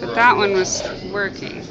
but that one was working.